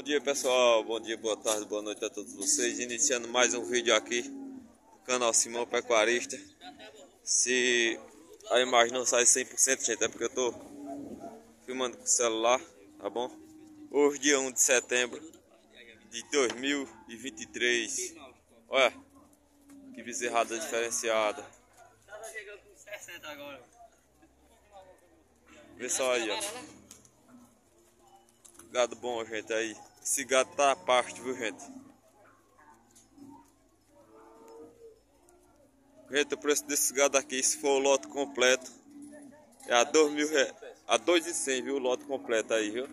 Bom dia pessoal, bom dia, boa tarde, boa noite a todos vocês. Iniciando mais um vídeo aqui no canal Simão Pecuarista. Se a imagem não sai 100%, gente, é porque eu tô filmando com o celular, tá bom? Hoje, dia 1 de setembro de 2023. Olha, que bezerrada diferenciada. Vê só aí, ó. Gado bom, gente, aí. Esse gado tá a parte, viu, gente? Gente, o preço desse gado aqui, se for o lote completo, é a dois mil reais. A dois e cem, viu, o lote completo aí, viu?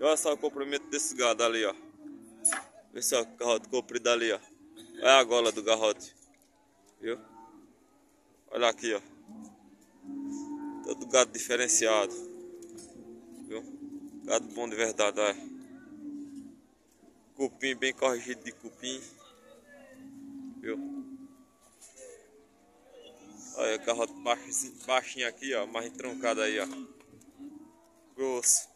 E olha só o comprimento desse gado ali, ó. Vê só o garrote comprido ali, ó. Olha a gola do garrote. Viu? Olha aqui, ó. Todo gado diferenciado. Viu? Gado bom de verdade, olha. Cupim bem corrigido de cupim. Viu? Olha, carro baixinho, baixinho aqui, ó. Mais entroncado aí, ó. Grosso.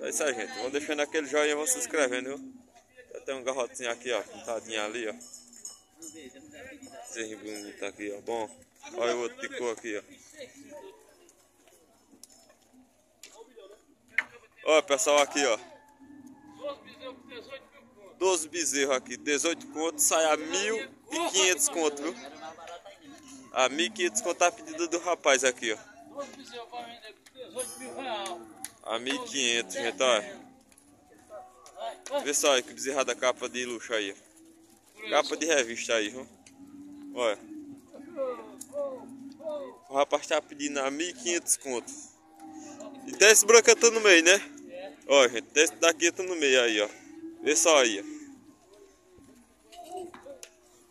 É isso aí, gente. Vou deixando aquele joinha e vou se inscrevendo, viu? Tem um garrotinho aqui, ó. Pintadinho ali, ó. Esse bonito aqui, ó. Bom. Olha o outro de cor aqui, ó. Olha pessoal aqui, ó. 12 bezerros aqui, 18 contos, sai a 1.500 conto, viu? A 1.500 conto tá pedido do rapaz aqui, ó. A 1.500, gente, olha. Vê só aí que bezerrada capa de luxo aí. Capa de revista aí, viu? Olha. O rapaz tá pedindo a 1.500 conto. E tem esse branco tá no meio, né? Ó, gente, tem esse daqui tá no meio aí, ó. Vê só aí,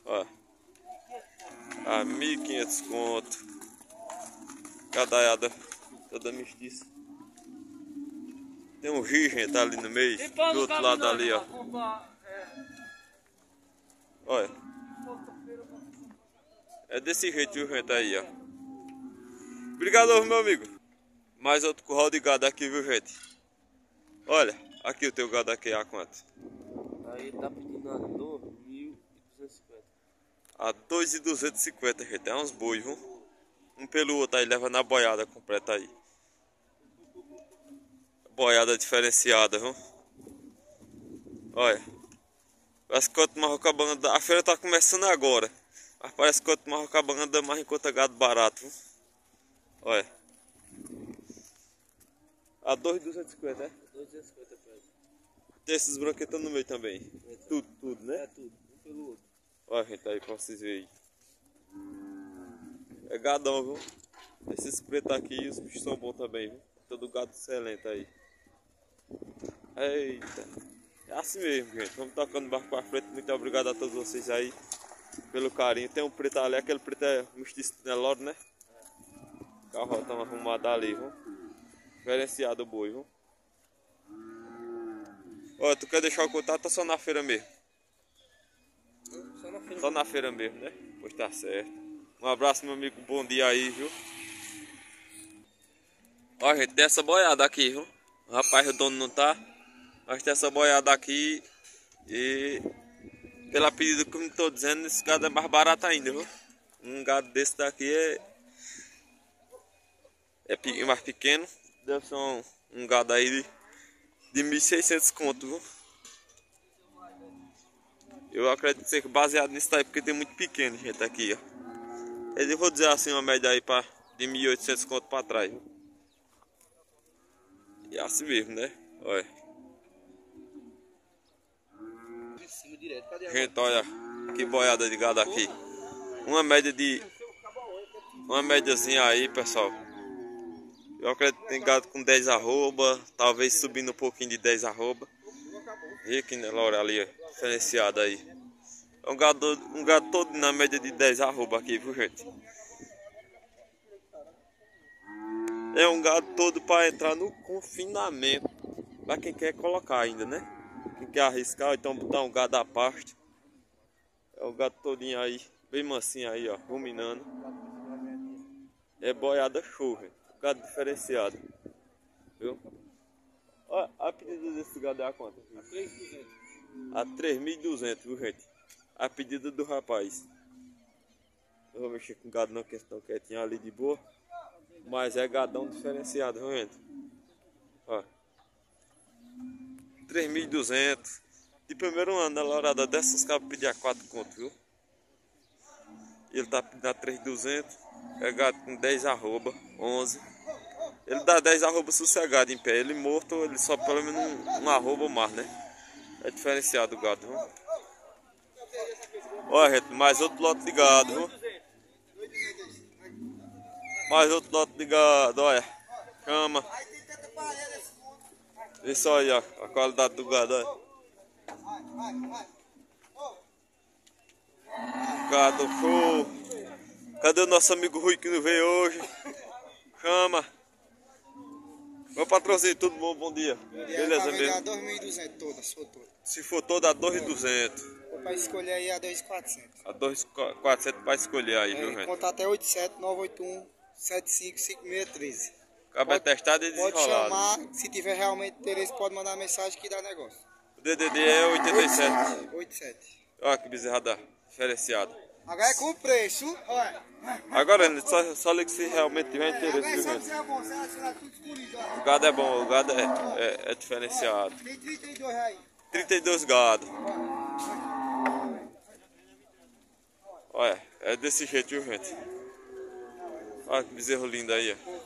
ó. Ó. A 1.500 conto. Cadaiada toda mestiça. Tem um rio, gente, ali no meio. Do outro lado ali, ó. Olha. É desse jeito, viu, gente, aí, ó. Obrigado, meu amigo. Mais outro curral de gado aqui, viu, gente? Olha, aqui o teu gado aqui, a quanto? Aí tá pedindo a 2.250. A 2.250, gente. É uns bois, viu? Um pelo outro aí, leva na boiada completa aí. Boiada diferenciada, viu? Olha. Parece que o Marrocabana... A feira tá começando agora. Mas parece que o Marrocabana dá mais enquanto gado barato, viu? Olha. A 2,250, é? 250 pede. Tem esses branquetos no meio também. É, Tudo, tudo, né? É tudo, um pelo outro. Olha, gente, aí pra vocês verem. É gadão, viu? Esses pretos aqui, os bichos são bons também, viu? Todo gado excelente aí. Eita. É assim mesmo, gente. Vamos tocando o barco pra frente. Muito obrigado a todos vocês aí pelo carinho. Tem um preto ali, aquele preto é mestiço de Nelore, né? Carro tá arrumado ali, viu? Diferenciado o boi, viu? Ó, tu quer deixar o contato ou só na feira mesmo? Só na feira. Só na feira mesmo, né? Pois tá certo. Um abraço, meu amigo. Bom dia aí, viu? Ó, gente, tem essa boiada aqui, viu? O rapaz, o dono não tá. Mas tem essa boiada aqui. E pela pedida, como eu tô dizendo, esse gado é mais barato ainda, viu? Um gado desse daqui é. É mais pequeno. Deve ser um, um gado aí de, de 1.600 conto, viu? Eu acredito ser baseado nisso daí, porque tem muito pequeno, gente, aqui, ó. Eu vou dizer assim, uma média aí pra, de 1.800 conto pra trás, viu? E é assim mesmo, né? Olha. Gente, olha que boiada de gado aqui. Uma média de. Uma médiazinha aí, pessoal. Eu acredito que tem gado com 10 arroba, talvez subindo um pouquinho de 10 arroba. E aqui na Laura ali, ó, diferenciado aí. É um gado, um gado todo na média de 10 arroba aqui, viu gente? É um gado todo para entrar no confinamento. Para quem quer colocar ainda, né? Quem quer arriscar, então botar um gado à parte. É o gado todinho aí, bem mansinho aí, ó, ruminando. É boiada show, gente. Gado diferenciado. Viu? Olha, a pedida desse gado é a quanto? A 3,200. A 3.200, viu gente? A pedida do rapaz. Eu vou mexer com gado não, que estão quietinho ali de boa. Mas é gadão diferenciado, viu gente? Ó. 3.200. De primeiro ano na lorada dessas cabos pedir a 4 conto, viu? Ele tá pedindo a 3.200. É gado com 10 arroba, 11. Ele dá 10 arroba sossegado em pé. Ele morto, ele só pelo menos um, um arroba mais, né? É diferenciado o gado, viu? Olha, gente, mais outro lote de gado, viu? Mais outro lote de gado, olha. Cama. Isso aí, ó. A qualidade do gado, olha. Gado show. Cadê o nosso amigo Rui que não veio hoje? Chama. Meu patrocínio, tudo bom? Bom dia. Beleza mesmo? A 2.200 toda, sou toda. Se for toda a 2,200. Vou pra escolher aí a 2.400. A 2,400 para escolher aí, viu, É, gente? conta até 87 981 75 5613. Acaba Pode- testado e Pode desenrolado. chamar, se tiver realmente interesse, pode mandar mensagem que dá negócio. O DDD é 87. 87. Olha que bezerrada diferenciada. Agora é com preço. Olha. Agora, Ana, só, só liga se realmente tiver interesse, Agora é viu, só gente? se é bom, se tirar tudo escolhido. O gado é bom, o gado é, é, é diferenciado. Tem 32 aí. 32 gado. Olha, é desse jeito, viu, gente? Olha que bezerro lindo aí, ó.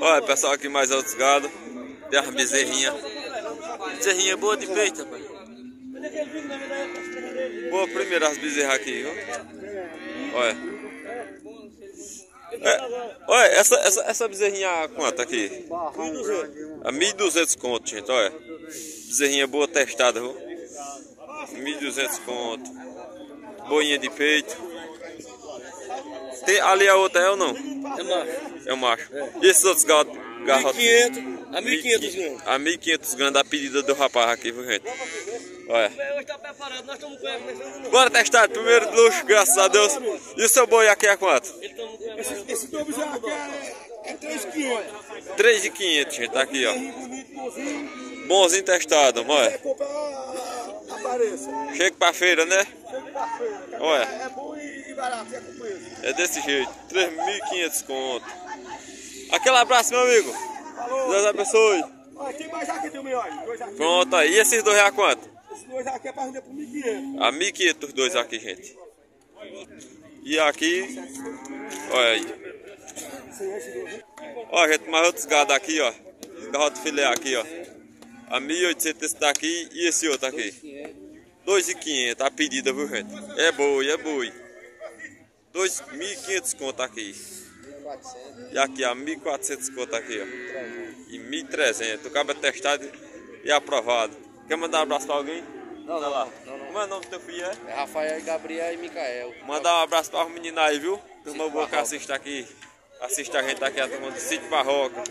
Olha, pessoal, aqui mais outros gado. Tem as bezerrinhas. Bezerrinha boa de peito, rapaz. Boa primeiro as bezerras aqui, viu? Olha. É, olha, essa, essa, essa bezerrinha quanto aqui? A 1.200 conto, gente, olha. Bezerrinha boa testada, viu? 1.200 conto. Boinha de peito. Tem, ali a outra é ou não? É macho. É o macho. E esses outros gatos? Garrotes? 1.500 a 1.500 gramas. A 1.500 gramas da pedida do rapaz aqui, viu, gente? Olha. Hoje está preparado, nós estamos com ele, nós estamos Bora testar, primeiro de luxo, graças a Deus. E o seu boi aqui é quanto? Ele. Esse tobo já é, é 3,500. 3,500, gente, tá aqui, ó. Bonzinho testado, olha. Comprar apareça. Chega pra feira, né? Olha, É bom e barato, é com preço. é desse jeito. 3.500 conto. Aquele abraço, meu amigo. Deus abençoe. Olha, tem mais aqui olha. Dois aqui. Pronto aí. E esses dois é a quanto? Esses dois aqui é pra vender por 1.500. A 1.500 os dois aqui, gente. E aqui, olha aí. Ó, gente, mais outros gados aqui, ó. Garrote filé aqui, ó. A 1.800 esse daqui e esse outro aqui. 2.500 a pedida, viu, gente? É boi, é boi. 2.500 conto aqui. E aqui, a 1.400 conto aqui, ó. E 1.300. O cabo é testado e aprovado. Quer mandar um abraço pra alguém? Não, não, não, não, não. Como é o nome do teu filho, é? É Rafael, Gabriel e Micael. Mandar um abraço para os meninos aí, viu? Turma boa que assiste aqui. Assiste a gente aqui, a turma do Sítio Barroca.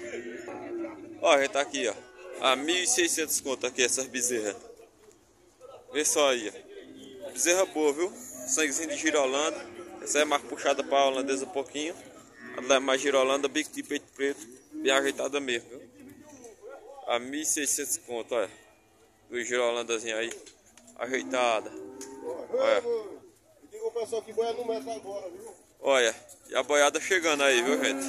Ó, a gente tá aqui, ó. A 1.600 conto aqui, essas bezerras. Vê só aí, ó. Bezerra boa, viu? Sanguezinho de girolanda. Essa é mais puxada para a holandesa um pouquinho. A lá mais girolanda, bico de peito preto. Bem ajeitada mesmo, viu? A 1.600 conto, olha. O girolandazinho aí. Ajeitada. Olha. Diga o pessoal que boia no metro agora, viu? Olha, e a boiada chegando aí, viu, gente?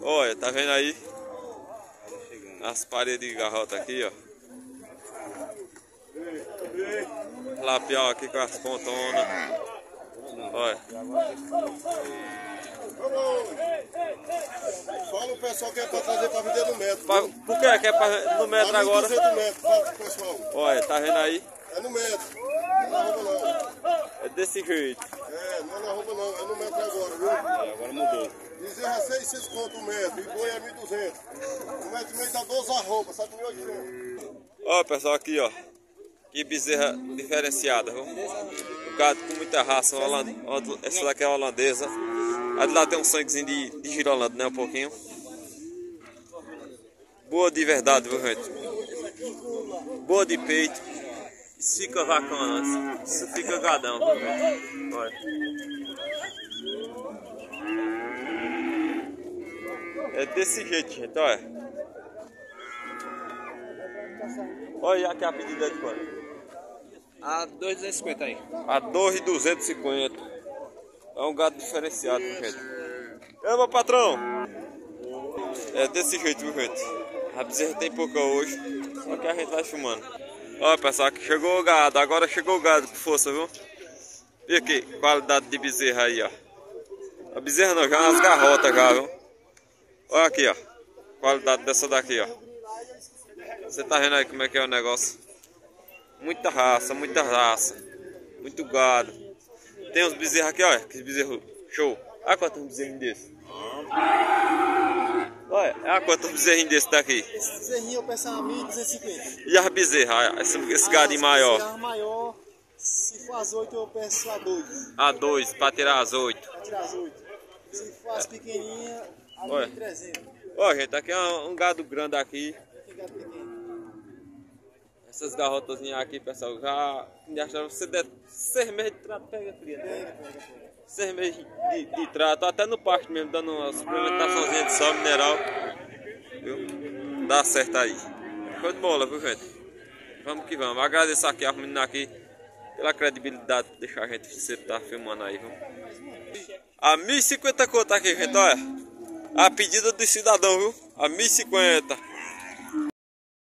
Olha, tá vendo aí? As paredes de garrota aqui, ó. Lapial aqui com as pontonas. Olha, Fala o pessoal que é pra trazer pra vender no metro. pa- por que que é pra, no metro agora? 200 metros, fala pro pessoal. Olha, tá vendo aí? É no metro. Não é na roupa não. É desse jeito. É, não é na roupa não, é no metro agora, viu? Agora mudou. Bezerra 600 conto o metro, e boi é 1.200. Um metro e meio dá 12 arrobas, 7.800. Ó, pessoal, aqui, ó. Que bezerra diferenciada, viu? Gado com muita raça. holand- Essa daqui é holandesa. A de lá tem um sanguezinho de, de girolando, né? Um pouquinho. Boa de verdade, viu, gente? Boa de peito. Isso fica bacana, isso fica gadão, viu, gente? Olha. É desse jeito, gente, olha. Olha aqui a pedida de quanto? A 2,50 aí. A 2,250. É um gado diferenciado, viu, gente? É, meu patrão. É desse jeito, viu, gente? A bezerra tem pouca hoje. Só que a gente vai filmando. Olha, pessoal, aqui chegou o gado. Agora chegou o gado com força, viu? E aqui, qualidade de bezerra aí, ó. A bezerra não, já é umas garrotas já, viu? Olha aqui, ó. Qualidade dessa daqui, ó. Você tá vendo aí como é que é o negócio? Muita raça, muita raça. Muito gado. Tem uns bezerros aqui, olha. Que bezerro show. Olha quantos bezerrinhos desse. Olha, olha quantos bezerrinhos desse daqui. Esse bezerrinho eu peço a 1.250. E as bezerras, esse, esse gadinho maior. Se maior, se for as 8 eu peço a 2. A dois, pra tirar as oito. Pra tirar as 8. Se for as pequenininhas, a Olha. 1.300. Ó, gente, aqui é um, um gado grande aqui. Tem gato pequeno. Essas garrotazinhas aqui, pessoal, já. já você der seis meses de trato, pega cria. né? Seis meses de, de trato, até no parque mesmo, dando uma suplementaçãozinha de sal mineral. Viu? Dá certo aí. Show de bola, viu, gente? Vamos que vamos. Agradeço aqui a aqui pela credibilidade de deixar a gente sempre estar filmando aí, viu? A 1050 conto aqui, gente, olha. A pedida do cidadão, viu? A 1050.